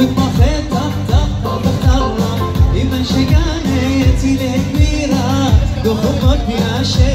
بالطفيت طب طب طب بتطلع لمن شقانيتي لكبيرة دخلك يا شيخ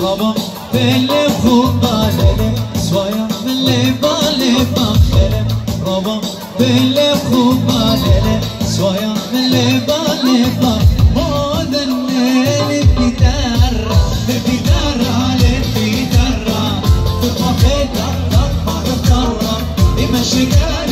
بابا بلي خوبا للم سوايا ملي بالي بخلم بابا بلي خوبا للم سوايا ملي بالي بخلم هذا الليل بيدار بيدار على بيدار في الطفيلة تطبع تطرى يمشي قلب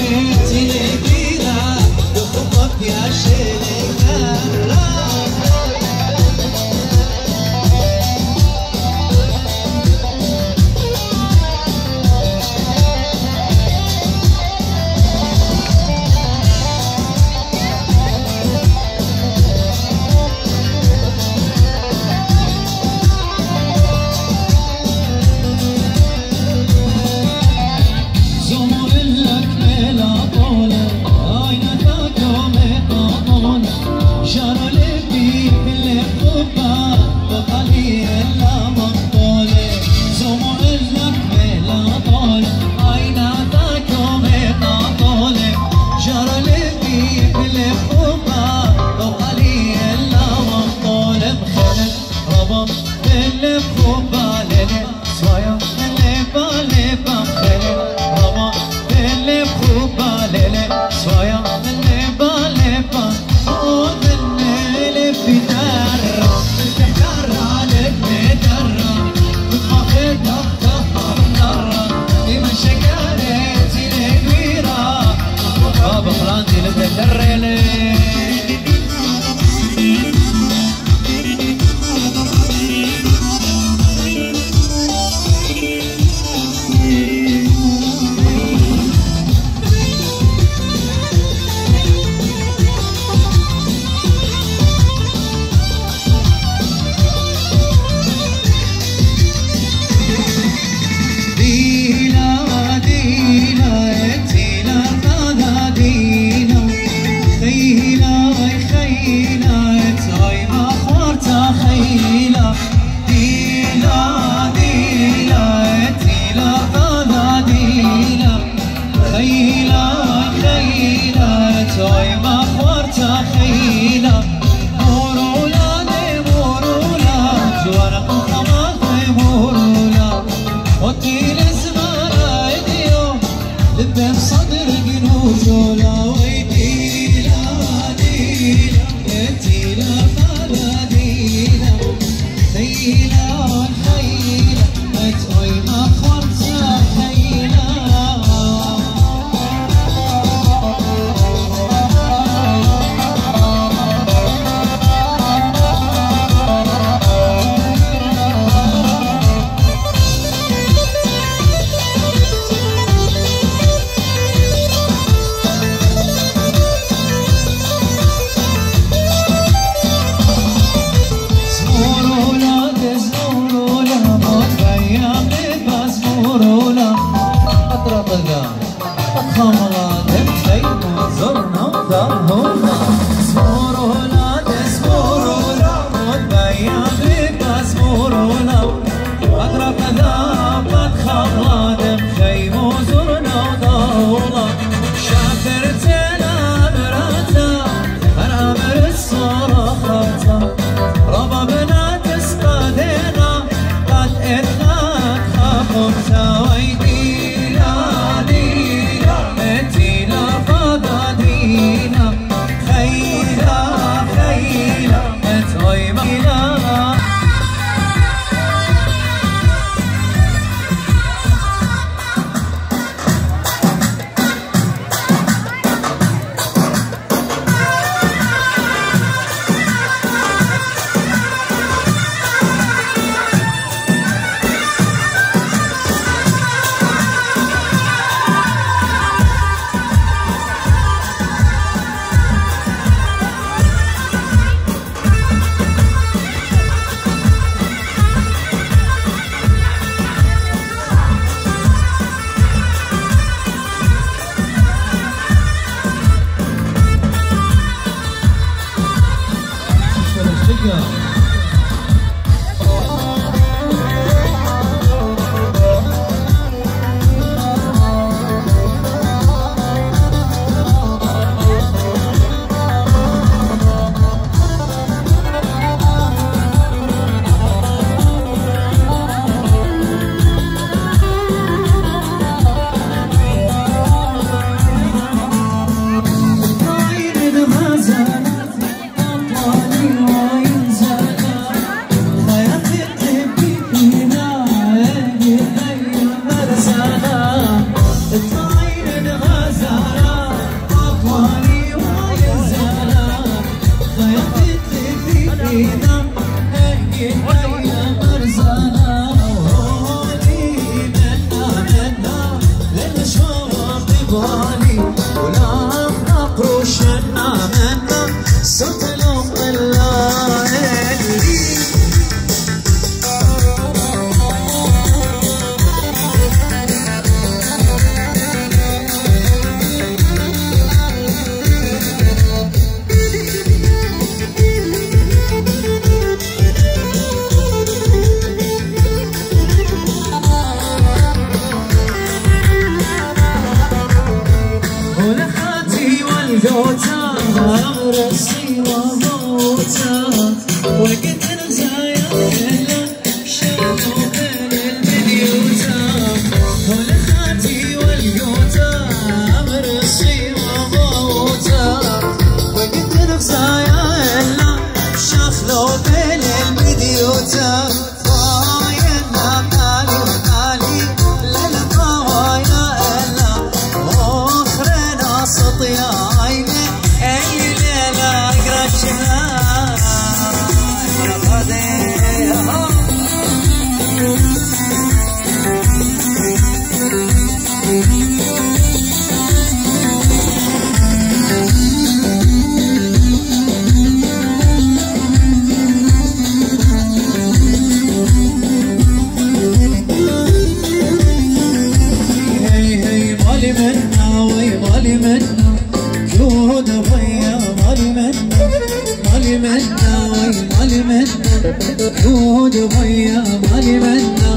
خود ويا مالي منا.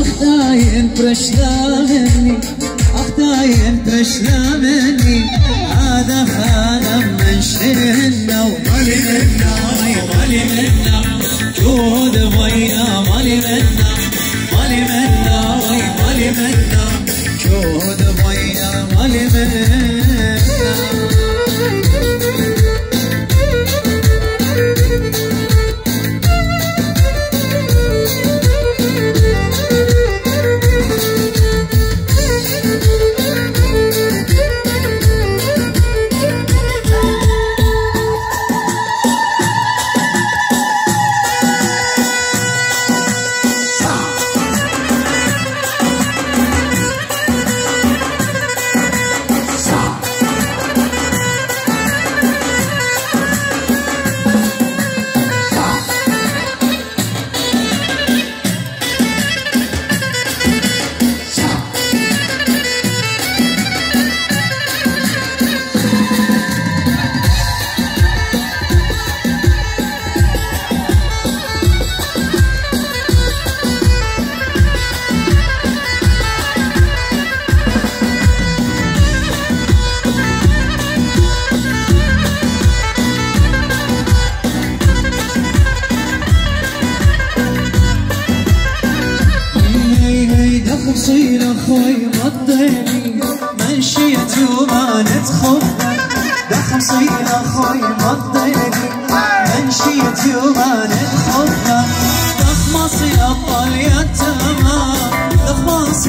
اخداين برشلا مني اخداين برشلا مني هذا خانم من شرهنا ومالي منا مالي منا. جود ويا مالي منا مالي منا مالي منا. جود ويا مالي منا.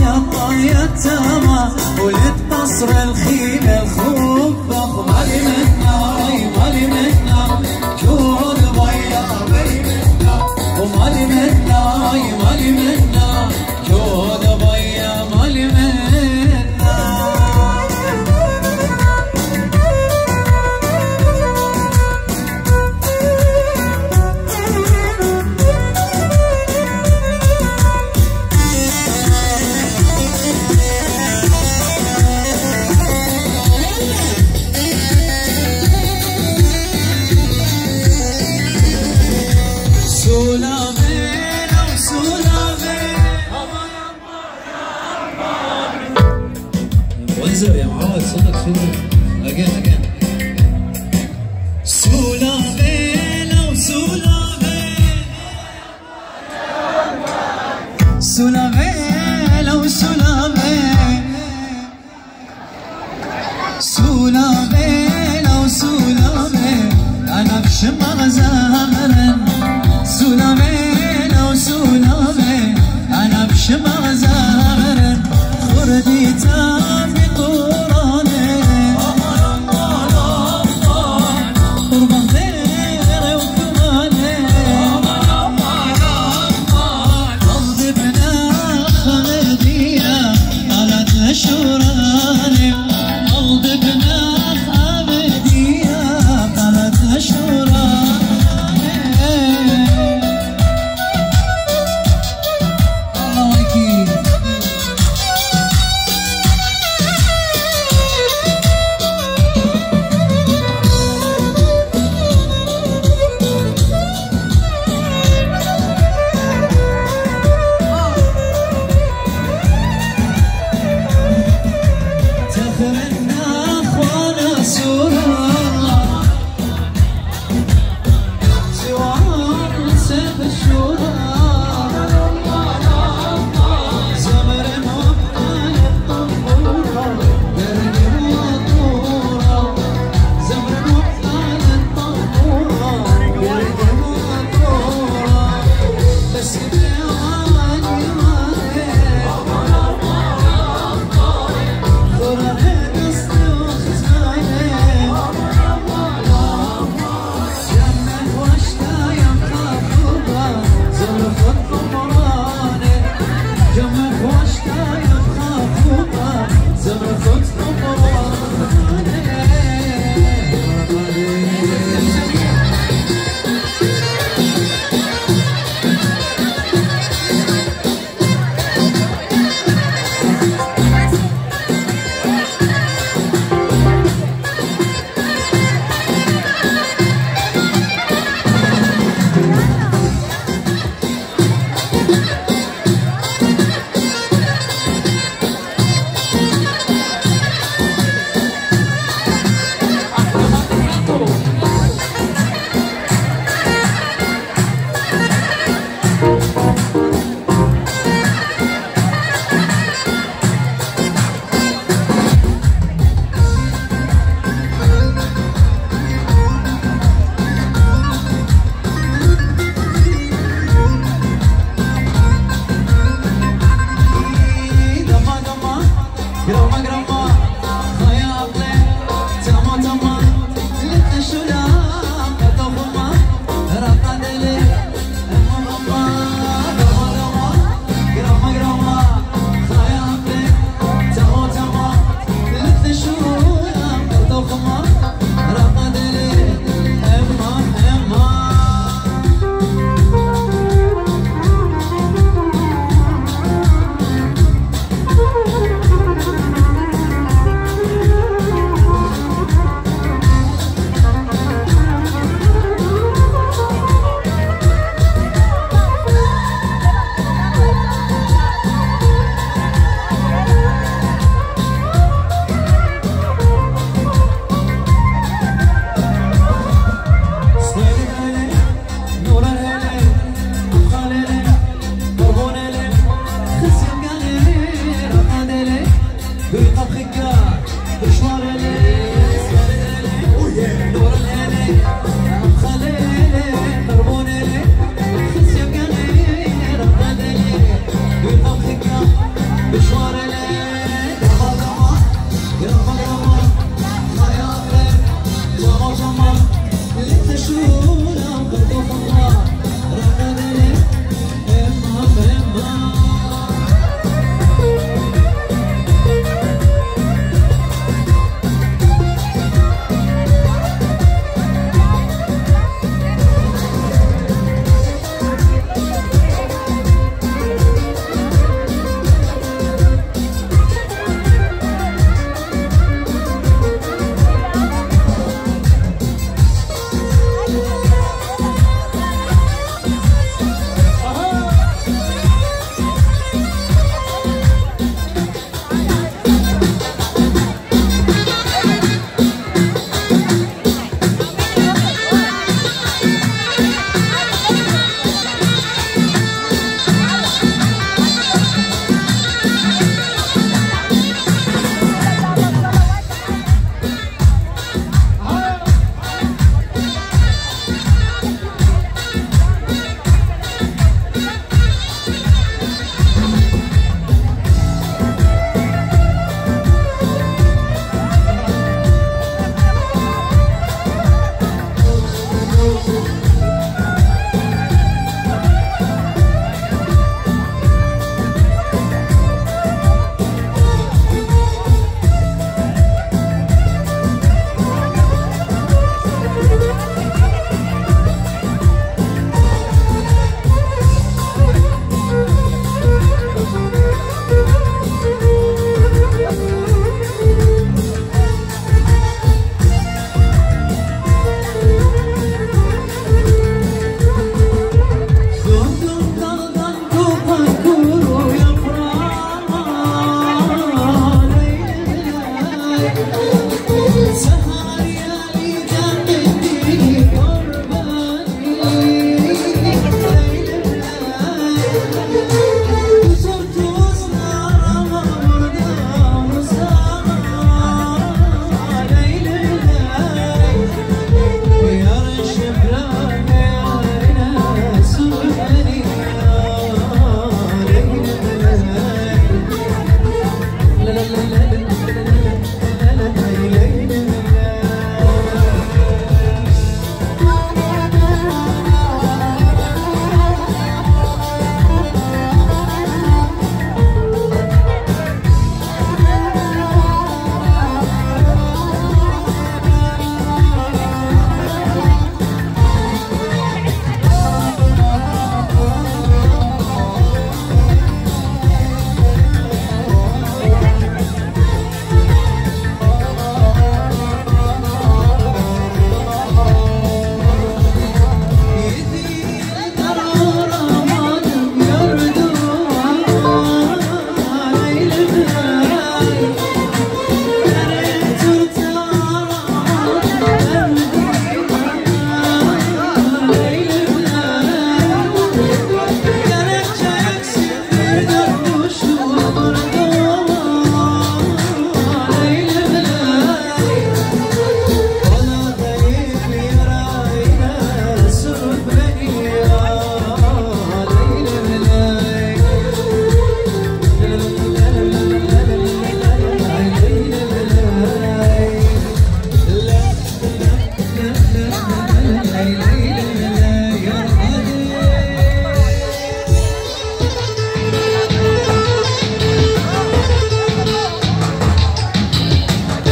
يا طال يتامى ولد نصر الخيل الخوف منا سلامه لو سلامه انا بشمع زهرن خوردی تا